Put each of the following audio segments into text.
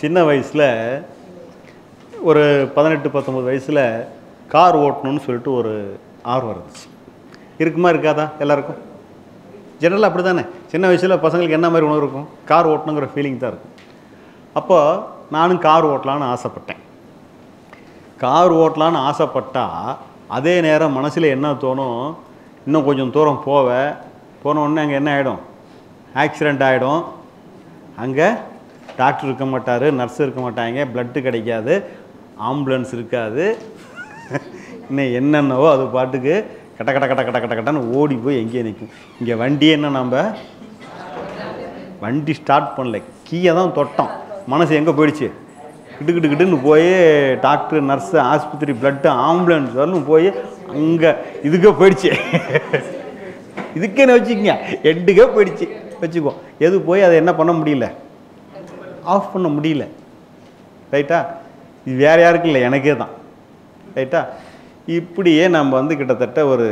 சின்ன வயசில் ஒரு பதினெட்டு பத்தொம்பது வயசில் கார் ஓட்டணும்னு சொல்லிட்டு ஒரு ஆர்வம் இருந்துச்சு. இருக்குமா இருக்காதா எல்லாருக்கும்? ஜென்ரலாக அப்படி தானே சின்ன வயசில் பசங்களுக்கு என்ன மாதிரி உணவு இருக்கும்? கார் ஓட்டணுங்கிற ஃபீலிங் தான் இருக்கும். அப்போ நானும் கார் ஓட்டலான்னு ஆசைப்பட்டேன். கார் ஓட்டலான்னு ஆசைப்பட்டால் அதே நேரம் மனசில் என்ன தோணும்? இன்னும் கொஞ்சம் தூரம் போவேன் போன உடனே அங்கே என்ன ஆகிடும் ஆக்சிடெண்ட் ஆகிடும் அங்கே டாக்டர் இருக்க மாட்டார் நர்ஸ் இருக்க மாட்டாங்க பிளட்டு கிடைக்காது ஆம்புலன்ஸ் இருக்காது. இன்னும் என்னென்னவோ அது பாட்டுக்கு கட்ட கட்ட கட்ட கட்ட கட்ட கட்டன்னு ஓடி போய் எங்கேயே நிற்கும் இங்கே வண்டி என்ன நம்ம வண்டி ஸ்டார்ட் பண்ணல. கீயை தான் தொட்டோம். மனசு எங்கே போயிடுச்சு? கிட்டு கிட்டு கிட்டுன்னு போய் டாக்டர் நர்ஸு ஆஸ்பத்திரி பிளட்டு ஆம்புலன்ஸ் வரணும் போய் அங்கே இதுக்கே போயிடுச்சு. இதுக்கேன்னு வச்சுக்கங்க? எட்டுக்கே போயிடுச்சு. வச்சுக்குவோம். எது போய் அதை என்ன பண்ண முடியல? ஆஃப் பண்ண முடியல. ரைட்டா இது வேறு யாருக்கும் இல்லை எனக்கே தான். ரைட்டா இப்படியே நம்ம வந்து கிட்டத்தட்ட ஒரு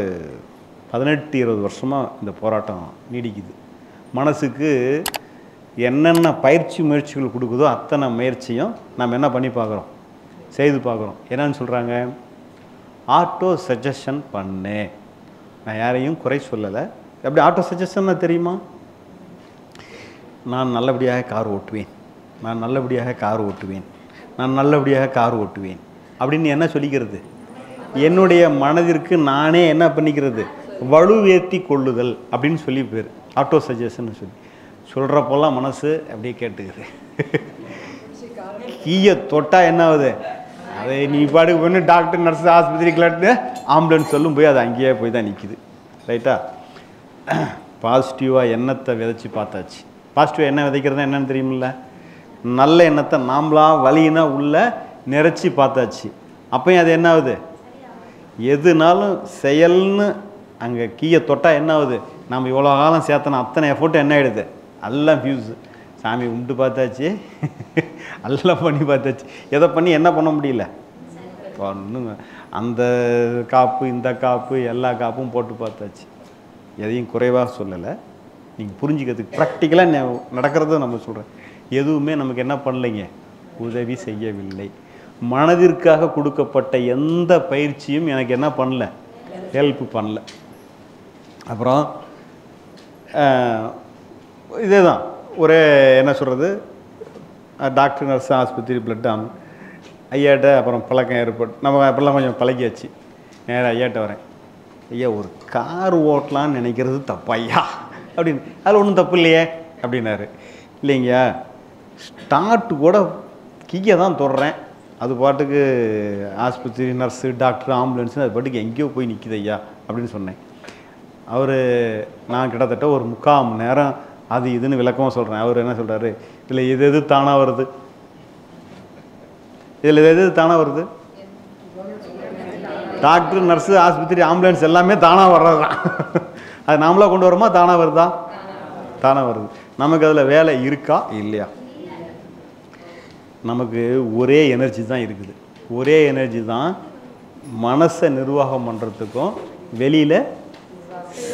பதினெட்டு இருபது வருஷமாக இந்த போராட்டம் நீடிக்குது. மனசுக்கு என்னென்ன பயிற்சி முயற்சிகள் கொடுக்குதோ அத்தனை முயற்சியும் நம்ம என்ன பண்ணி பார்க்குறோம்? செய்து பார்க்குறோம். என்னன்னு சொல்கிறாங்க ஆட்டோ சஜஷன் பண்ணு. நான் யாரையும் குறை சொல்லலை. எப்படி ஆட்டோ சஜஷன்னா தெரியுமா? நான் நல்லபடியாக கார் ஓட்டுவேன். நான் நல்லபடியாக கார் ஓட்டுவேன். நான் நல்லபடியாக கார் ஓட்டுவேன். அப்படின்னு என்ன சொல்லிக்கிறது? என்னுடைய மனதிற்கு நானே என்ன பண்ணிக்கிறது? வலுவேற்றி கொள்ளுதல் அப்படின்னு சொல்லி பேர் ஆட்டோ சஜஷன் சொல்லி. சொல்கிறப்போலாம் மனசு அப்படியே கேட்டுக்குது. கீயை தொட்டா என்ன ஆகுது? அதை நீ பாடுக்கு போய் டாக்டர் நர்ஸ் ஆஸ்பத்திரி கிளாட்டு ஆம்புலன்ஸ் சொல்லும் போய் அது அங்கேயே போய் தான் நிற்கிது ரைட்டா பாசிட்டிவாக எண்ணத்தை விதைச்சி பார்த்தாச்சு. பாசிட்டிவாக என்ன விதைக்கிறது என்னன்னு தெரியுமில்ல? நல்ல எண்ணத்தை நாமளா வழியினா உள்ள நிறைச்சி பார்த்தாச்சு. அப்பயும் அது என்ன ஆகுது எதுனாலும் செயல்னு அங்கே கீயை தொட்டால் என்ன ஆகுது நம்ம இவ்வளோ காலம் சேர்த்தன அத்தனை எஃபோர்ட் என்ன ஆகிடுது எல்லாம் ஃபியூஸு சாமி கும்பிட்டு பார்த்தாச்சு. எல்லாம் பண்ணி பார்த்தாச்சு. எதை பண்ணி என்ன பண்ண முடியல? ஒன்றும் அந்த காப்பு இந்த காப்பு எல்லா காப்பும் போட்டு பார்த்தாச்சு. எதையும் குறைவாக சொல்லலை. நீங்கள் புரிஞ்சுக்கிறதுக்கு ப்ராக்டிக்கலாக நடக்கிறத நம்ம சொல்கிறேன் எதுவுமே நமக்கு என்ன பண்ணலைங்க? உதவி செய்யவில்லை. மனதிற்காக கொடுக்கப்பட்ட எந்த பயிற்சியும் எனக்கு என்ன பண்ணல? ஹெல்ப் பண்ணல. அப்புறம் இதே தான் ஒரே என்ன சொல்கிறது டாக்டர் நர்ஸ் ஆஸ்பத்திரி பிளட் ஆம் ஐயாட்ட அப்புறம் பழக்கம் ஏற்பட்டு நம்ம அப்போல்லாம் கொஞ்சம் பழகியாச்சு. நேராக ஐயாட்ட வரேன். ஐயா ஒரு கார் ஓட்டலான்னு நினைக்கிறது தப்பா ஐயா? அப்படின்னு. அதில் ஒன்றும் தப்பு இல்லையே? அப்படின்னாரு. இல்லைங்கய்யா. ஸ்டார்ட் கூட கீயை தான் தொடுறேன். அது பாட்டுக்கு ஆஸ்பத்திரி நர்ஸு டாக்டர் ஆம்புலன்ஸுன்னு அது பாட்டுக்கு எங்கேயோ போய் நிற்கிது ஐயா அப்படின்னு சொன்னேன். அவர் நான் கிட்டத்தட்ட ஒரு முக்கால் மணி நேரம் அது இதுன்னு விளக்கமாக சொல்கிறேன் அவர் என்ன சொல்கிறாரு இதில் இது எது தானாக வருது? இதில் இது எது தானாக வருது? டாக்டர் நர்ஸு ஆஸ்பத்திரி ஆம்புலன்ஸ் எல்லாமே தானாக வர்றது தான் அது நாமளாக கொண்டு வரோமா? தானாக வருதா? தானாக வருது. நமக்கு அதில் வேலை இருக்கா? இல்லையா. நமக்கு ஒரே எனர்ஜி தான் இருக்குது. ஒரே எனர்ஜி தான் மனசை நிர்வாகம் பண்ணுறதுக்கும் வெளியில்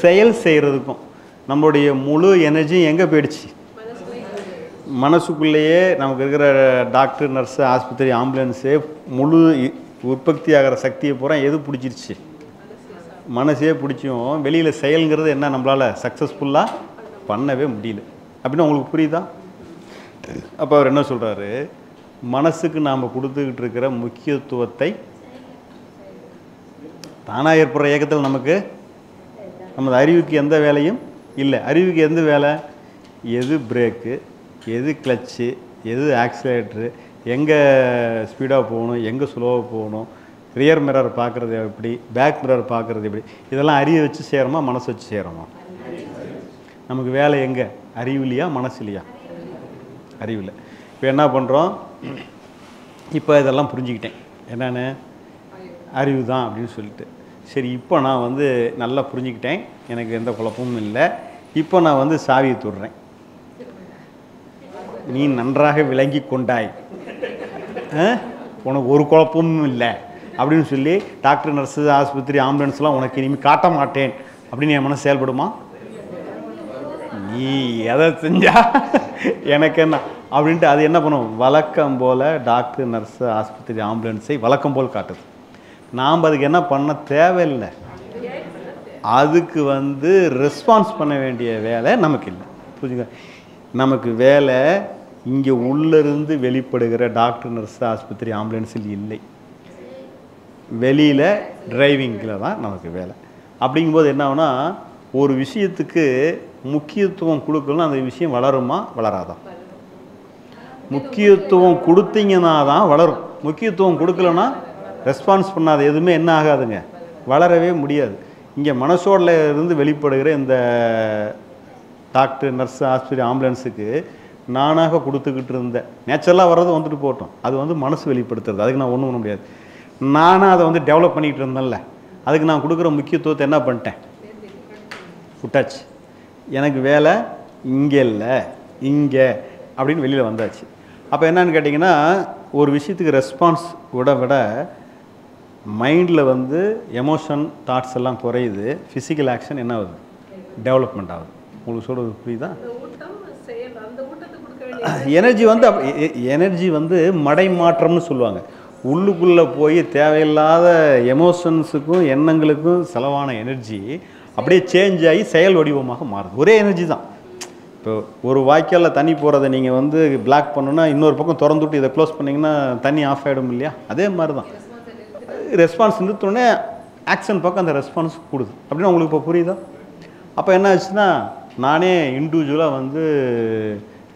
செயல் செய்கிறதுக்கும் நம்மளுடைய முழு எனர்ஜியும் எங்கே போயிடுச்சு? மனசுக்குள்ளேயே நமக்கு இருக்கிற டாக்டர் நர்ஸு ஆஸ்பத்திரி ஆம்புலன்ஸு முழு உற்பத்தி ஆகிற சக்தியை பூரா எது பிடிச்சிருச்சு? மனசே பிடிச்சும் வெளியில் செயல்ங்கிறது என்ன நம்மளால் சக்ஸஸ்ஃபுல்லாக பண்ணவே முடியல. அப்படின்னு உங்களுக்கு புரியுதா? அப்போ அவர் என்ன சொல்கிறாரு மனசுக்கு நாம் கொடுத்துக்கிட்டு இருக்கிற முக்கியத்துவத்தை தானாக ஏற்படுற இயக்கத்தில் நமக்கு நமது அறிவுக்கு எந்த வேலையும் இல்லை. அறிவுக்கு எந்த வேலை? எது பிரேக்கு எது கிளச்சு எது ஆக்சிலேட்ரு எங்கே ஸ்பீடாக போகணும் எங்கே ஸ்லோவாக போகணும் ரியர் மிரர் பார்க்குறது எப்படி பேக் மிரர் பார்க்குறது எப்படி இதெல்லாம் அறிவை வச்சு செய்கிறோமா மனசு வச்சு செய்கிறோமா நமக்கு வேலை எங்கே? அறிவுலையா மனசுலையா அறிவில் இப்போ என்ன பண்ணுறோம் இப்போ இதெல்லாம் புரிஞ்சுக்கிட்டேன். என்னென்னு? அறிவு தான் அப்படின்னு சொல்லிட்டு. சரி இப்போ நான் வந்து நல்லா புரிஞ்சுக்கிட்டேன். எனக்கு எந்த குழப்பமும் இல்லை. இப்போ நான் வந்து சாவியை தொடுறேன். நீ நன்றாக விளங்கி கொண்டாய். ஆ? உனக்கு ஒரு குழப்பமும் இல்லை. அப்படின்னு சொல்லி டாக்டர் நர்ஸு ஆஸ்பத்திரி ஆம்புலன்ஸ்லாம் உனக்கு இனிமேல் காட்ட மாட்டேன். அப்படின்னு என் மனசு செயல்படுமா? நீ எதை செஞ்சா? எனக்கு என்ன? அப்படின்ட்டு அது என்ன பண்ணும்? வழக்கம் போல் டாக்டர் நர்ஸு ஆஸ்பத்திரி ஆம்புலன்ஸை வழக்கம் போல் காட்டுது. நாம் அதுக்கு என்ன பண்ண தேவையில்லை. அதுக்கு வந்து ரெஸ்பான்ஸ் பண்ண வேண்டிய வேலை நமக்கு இல்லை. புரிஞ்சுங்க நமக்கு வேலை இங்கே உள்ளிருந்து வெளிப்படுகிற டாக்டர் நர்ஸ் ஆஸ்பத்திரி ஆம்புலன்ஸில் இல்லை. வெளியில் டிரைவிங்கில் தான் நமக்கு வேலை. அப்படிங்கும்போது என்ன ஆகுனா ஒரு விஷயத்துக்கு முக்கியத்துவம் கொடுக்கணும் அந்த விஷயம் வளருமா? வளராதான் முக்கியத்துவம் கொடுத்தீங்கன்னா தான் வளரும். முக்கியத்துவம் கொடுக்கலன்னா ரெஸ்பான்ஸ் பண்ணாத எதுவுமே என்ன ஆகாதுங்க. வளரவே முடியாது. இங்கே மனசோடில் இருந்து வெளிப்படுகிற இந்த டாக்டர் நர்ஸ் ஆஸ்பத்திரி ஆம்புலன்ஸுக்கு நானாக கொடுத்துக்கிட்டு இருந்தேன். நேச்சுரலாக வர்றது வந்துட்டு போகட்டும். அது வந்து மனசு வெளிப்படுத்துறது. அதுக்கு நான் ஒன்றும் பண்ண முடியாது. நானாக அதை வந்து டெவலப் பண்ணிக்கிட்டு இருந்தேன்ல. அதுக்கு நான் கொடுக்குற முக்கியத்துவத்தை என்ன பண்ணிட்டேன்? விட்டாச்சு. எனக்கு வேலை இங்கே இல்லை. இங்கே அப்படின்னு வெளியில் வந்தாச்சு. அப்போ என்னன்னு கேட்டிங்கன்னா ஒரு விஷயத்துக்கு ரெஸ்பான்ஸ் விட விட மைண்டில் வந்து எமோஷன் தாட்ஸ் எல்லாம் குறையுது ஃபிசிக்கல் ஆக்ஷன் என்ன ஆகுது? டெவலப்மெண்ட் ஆகுது. உங்களுக்கு சொல்கிறது புரியுதா? எனர்ஜி வந்து எனர்ஜி வந்து மடை மாற்றம்னு சொல்லுவாங்க. உள்ளுக்குள்ளே போய் தேவையில்லாத எமோஷன்ஸுக்கும் எண்ணங்களுக்கும் செலவான எனர்ஜி அப்படியே சேஞ்ச் ஆகி செயல் வடிவமாக மாறுது. ஒரே எனர்ஜி தான். இப்போ ஒரு வாய்க்காலில் தண்ணி போகிறத நீங்கள் வந்து பிளாக் பண்ணணுன்னா இன்னொரு பக்கம் திறந்துவிட்டு இதை க்ளோஸ் பண்ணிங்கன்னா தண்ணி ஆஃப் ஆகிடும் இல்லையா? அதே மாதிரி தான் ரெஸ்பான்ஸ் நிறுத்தோடனே ஆக்ஷன் பக்கம் அந்த ரெஸ்பான்ஸ் கொடுது. அப்படின்னு உங்களுக்கு இப்போ புரியுதா? அப்போ என்ன ஆச்சுன்னா நானே இண்டிவிஜுவலாக வந்து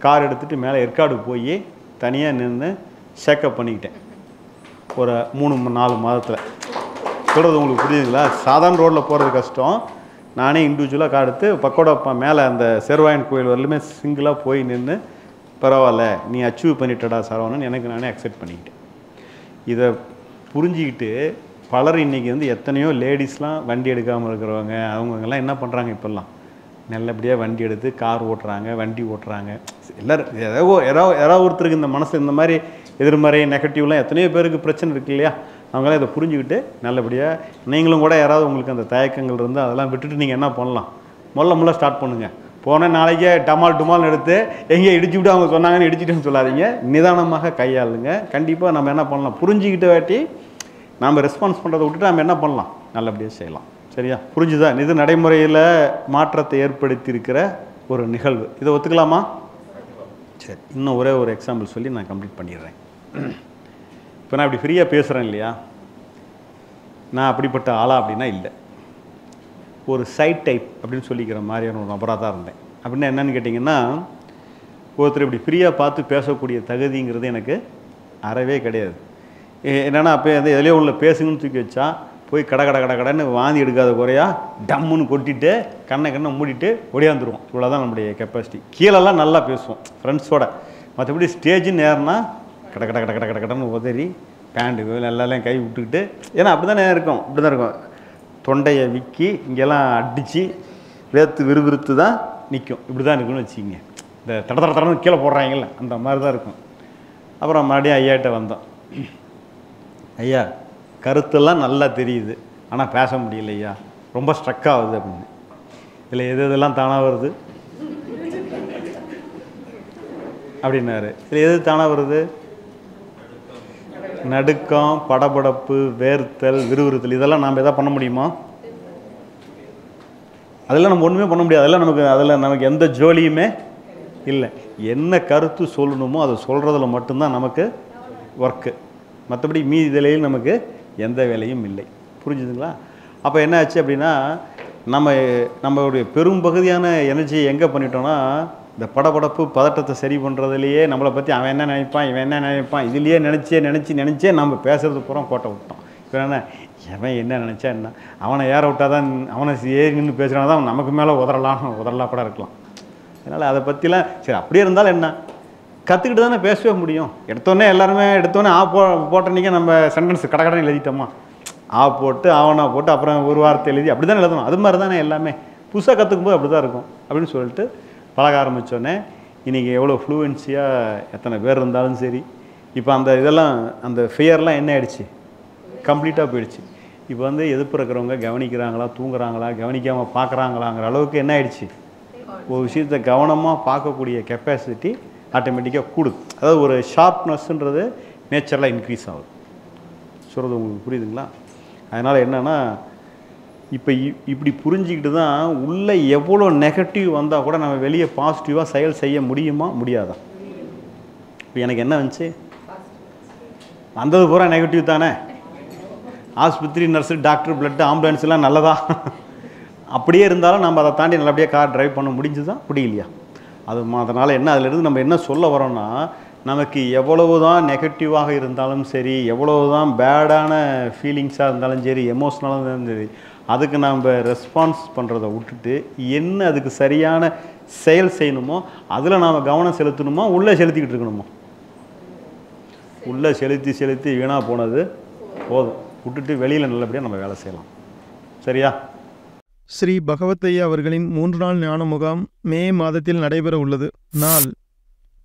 கார் எடுத்துகிட்டு மேலே ஏற்காடு போய் தனியாக நின்று சேக்கப் பண்ணிக்கிட்டேன். ஒரு மூணு நாலு மாதத்தில். சொல்கிறது உங்களுக்கு புரியுதுங்களா? சாதாரண ரோட்டில் போகிறது கஷ்டம். நானே இண்டிவிஜுவலாக காடுத்து எடுத்து பக்கோட மேலே அந்த சேர்வாயன் கோயில் வரலுமே சிங்கிளாக போய் நின்று பரவாயில்ல நீ அச்சீவ் பண்ணிட்டடா சரவணன் எனக்கு நானே அக்செப்ட் பண்ணிக்கிட்டேன். இதை புரிஞ்சுக்கிட்டு பலர் இன்றைக்கி வந்து எத்தனையோ லேடிஸ்லாம் வண்டி எடுக்காமல் இருக்கிறவங்க அவங்கெல்லாம் என்ன பண்ணுறாங்க இப்போல்லாம்? நல்லபடியாக வண்டி எடுத்து கார் ஓட்டுறாங்க வண்டி ஓட்டுறாங்க. எல்லோரும் ஏதோ யாராவது யாரோ ஒருத்தருக்கு இந்த மனசு இந்த மாதிரி எதிர்மறை நெகட்டிவ்லாம் எத்தனையோ பேருக்கு பிரச்சனை இருக்கு இல்லையா? அவங்களாம் இதை புரிஞ்சுக்கிட்டு நல்லபடியாக நீங்களும் கூட யாராவது உங்களுக்கு அந்த தயக்கங்கள் இருந்தால் அதெல்லாம் விட்டுட்டு நீங்கள் என்ன பண்ணலாம்? முதல்ல முள்ள ஸ்டார்ட் பண்ணுங்கள் போன நாளைக்கே டமால் டுமால்னு எடுத்து எங்கே இடிச்சுக்கிட்டு அவங்க சொன்னாங்கன்னு இடிச்சுட்டுன்னு சொல்லாதீங்க. நிதானமாக கையாளுங்க. கண்டிப்பாக நம்ம என்ன பண்ணலாம்? புரிஞ்சுக்கிட்ட வாட்டி நாம் ரெஸ்பான்ஸ் பண்ணுறதை விட்டுட்டு நம்ம என்ன பண்ணலாம்? நல்லபடியாக செய்யலாம். சரியா? புரிஞ்சுதா? இது நடைமுறையில் மாற்றத்தை ஏற்படுத்தியிருக்கிற ஒரு நிகழ்வு. இதை ஒத்துக்கலாமா? சரி. இன்னும் ஒரே ஒரு எக்ஸாம்பிள் சொல்லி நான் கம்ப்ளீட் பண்ணிடுறேன். இப்போ நான் இப்படி ஃப்ரீயாக பேசுகிறேன் இல்லையா? நான் அப்படிப்பட்ட ஆளா அப்படின்னா இல்லை. ஒரு சைட் டைப் அப்படின்னு சொல்லிக்கிற மாதிரியான ஒரு நபராக தான் இருந்தேன். அப்படின்னா என்னன்னு கேட்டிங்கன்னா ஒருத்தர் இப்படி ஃப்ரீயாக பார்த்து பேசக்கூடிய தகுதிங்கிறது எனக்கு அறவே கிடையாது. என்னென்னா அப்போ வந்து எதுலேயோ உள்ள பேசுங்கன்னு தூக்கி வச்சா போய் கட கட கட கடைன்னு வாந்தி எடுக்காத குறையா டம்முன்னு கொட்டிட்டு கண்ணை கண்ணை மூடிட்டு ஒடியாந்துருவோம் இவ்வளோதான் நம்முடைய கெப்பாசிட்டி கீழெல்லாம் நல்லா பேசுவோம் ஃப்ரெண்ட்ஸோட மற்றபடி ஸ்டேஜுன்னு ஏறினா கட கட கட கட கட கடன்னு உதறி பேண்ட்டு எல்லாரையும் கை விட்டுக்கிட்டு ஏன்னா அப்படி தானே இருக்கும் இப்படி தான் இருக்கும். தொண்டையை விற்கி இங்கெல்லாம் அடித்து வேர்த்து விறுவிறுத்து தான் நிற்கும் இப்படி தான் இருக்குன்னு வச்சுக்கிங்க. இந்த தட தட தடன்னு கீழே போடுறாங்கல்ல அந்த மாதிரி தான் இருக்கும். அப்புறம் மறுபடியும் ஐயாட்ட வந்தோம். ஐயா கருத்தெல்லாம் நல்லா தெரியுது ஆனால் பேச முடியல ஐயா. ரொம்ப ஸ்ட்ரக் ஆகுது அப்படின்னு. இதில் எது எதெல்லாம் தானாக வருது? அப்படின்னாரு. இதில் எது தானாக வருது? நடுக்கம் படபடப்பு வேர்த்தல் விறுவிறுத்தல் இதெல்லாம் நாம் எதாவது பண்ண முடியுமா? அதெல்லாம் நம்ம ஒன்றுமே பண்ண முடியாது. அதெல்லாம் நமக்கு அதில் நமக்கு எந்த ஜோலியுமே இல்லை. என்ன கருத்து சொல்லணுமோ அதை சொல்கிறதுல மட்டும்தான் நமக்கு ஒர்க்கு மற்றபடி மீதிலையும் நமக்கு எந்த வேலையும் இல்லை. புரிஞ்சுதுங்களா? அப்போ என்ன ஆச்சு அப்படின்னா நம்ம நம்மளுடைய பெரும்பகுதியான எனர்ஜியை எங்கே பண்ணிட்டோம்னா இந்த படபடப்பு பதட்டத்தை சரி பண்ணுறதுலையே நம்மளை பற்றி அவன் என்ன நினைப்பான் இவன் என்ன நினைப்பான் இதுலேயே நினச்சே நினச்சி நினச்சே நம்ம பேசுகிறது பூரா கோட்டை விட்டோம் இப்போ என்ன எவன் என்ன நினச்சா என்ன? அவனை ஏற விட்டால் தான் அவனை ஏறி நின்று பேசுகிறான் தான் நமக்கு மேலே உதறலாம் உதறலாம் கூட இருக்கலாம். அதனால் அதை பற்றிலாம் சரி அப்படியே இருந்தாலும் என்ன? கற்றுக்கிட்டு தானே பேசவே முடியும். எடுத்தோடனே எல்லாருமே எடுத்தோடனே ஆ போ போட்டன்னைக்கு நம்ம சென்டென்ஸ் கடகடன்னு எழுதிட்டோமா? ஆ போட்டு ஆவனா போட்டு அப்புறம் ஒரு வார்த்தை எழுதி அப்படி தானே எழுதணும். அது மாதிரி தானே எல்லாமே. புதுசாக கற்றுக்கும் போது அப்படி தான் இருக்கும். அப்படின்னு சொல்லிட்டு பழக ஆரம்பித்தோடனே இன்றைக்கி எவ்வளோ ஃப்ளூவன்சியாக எத்தனை பேர் இருந்தாலும் சரி இப்போ அந்த இதெல்லாம் அந்த ஃபியர்லாம் என்ன ஆயிடுச்சு? கம்ப்ளீட்டாக போயிடுச்சு. இப்போ வந்து எதிர்ப்பு இருக்கிறவங்க கவனிக்கிறாங்களா தூங்குறாங்களா கவனிக்காமல் பார்க்குறாங்களாங்கிற அளவுக்கு என்ன ஆயிடுச்சு? ஒரு விஷயத்தை கவனமாக பார்க்கக்கூடிய கெப்பாசிட்டி ஆட்டோமேட்டிக்காக கூடுது அதாவது ஒரு ஷார்ப்னஸ்ன்றது நேச்சரலாக இன்க்ரீஸ் ஆகுது. சொல்கிறது உங்களுக்கு புரியுதுங்களா? அதனால் என்னென்னா இப்போ இப்படி புரிஞ்சுக்கிட்டு தான் உள்ளே எவ்வளோ நெகட்டிவ் வந்தால் கூட நம்ம வெளியே பாசிட்டிவாக செயல் செய்ய முடியுமா? முடியாதா? இப்போ எனக்கு என்ன வந்துச்சு? வந்தது பூரா நெகட்டிவ் தானே? ஆஸ்பத்திரி நர்ஸு டாக்டர் பிளட்டு ஆம்புலன்ஸ் எல்லாம் நல்லதா? அப்படியே இருந்தாலும் நம்ம அதை தாண்டி நல்லபடியாக கார் டிரைவ் பண்ண முடிஞ்சுதா? முடியலையா? அது அதனால் என்ன அதிலிருந்து நம்ம என்ன சொல்ல வரோம்னா நமக்கு எவ்வளவு தான் நெகட்டிவாக இருந்தாலும் சரி எவ்வளவு தான் பேடான ஃபீலிங்ஸாக இருந்தாலும் சரி எமோஷ்னலாக இருந்தாலும் சரி அதுக்கு நாம் ரெஸ்பான்ஸ் பண்ணுறதை விட்டுட்டு என்ன அதுக்கு சரியான செயல் செய்யணுமோ அதில் நாம் கவனம் செலுத்தணுமா உள்ளே செலுத்திக்கிட்டு இருக்கணுமோ? உள்ளே செலுத்தி செலுத்தி வீணாக போனது போதும். விட்டுட்டு வெளியில் நல்லபடியாக நம்ம வேலை செய்யலாம். சரியா? ஸ்ரீ பகவத்தையா அவர்களின் மூன்று நாள் ஞான முகாம் மே மாதத்தில் நடைபெற உள்ளது. நாள்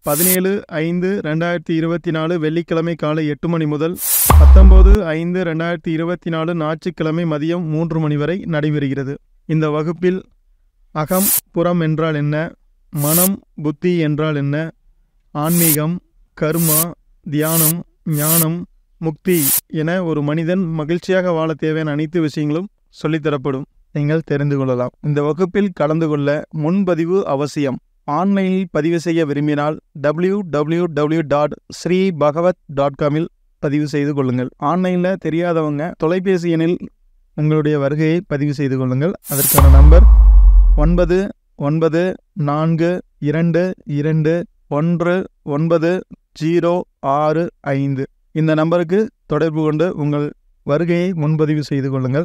பதினேழு ஐந்து ரெண்டாயிரத்தி இருபத்தி நாலு வெள்ளிக்கிழமை காலை எட்டு மணி முதல் பத்தொம்போது ஐந்து ரெண்டாயிரத்தி இருபத்தி நாலு ஞாயிற்றுக்கிழமை மதியம் மூன்று மணி வரை நடைபெறுகிறது. இந்த வகுப்பில் அகம் புறம் என்றால் என்ன? மனம் புத்தி என்றால் என்ன? ஆன்மீகம் கர்மா தியானம் ஞானம் முக்தி என ஒரு மனிதன் மகிழ்ச்சியாக வாழ தேவையான அனைத்து விஷயங்களும் சொல்லித்தரப்படும். நீங்கள் தெரிந்து கொள்ளலாம். இந்த வகுப்பில் கலந்து கொள்ள முன்பதிவு அவசியம். ஆன்லைனில் பதிவு செய்ய விரும்பினால் W W W dot Sri Bhagavat dot காமில் பதிவு செய்து கொள்ளுங்கள். ஆன்லைனில் தெரியாதவங்க தொலைபேசி எண்ணில் உங்களுடைய வருகையை பதிவு செய்து கொள்ளுங்கள். அதற்கான நம்பர் ஒன்பது ஒன்பது நான்கு இரண்டு இரண்டு ஒன்று ஒன்பது ஜீரோ ஆறு ஐந்து. இந்த நம்பருக்கு தொடர்பு கொண்டு உங்கள் வருகையை முன்பதிவு செய்து கொள்ளுங்கள்.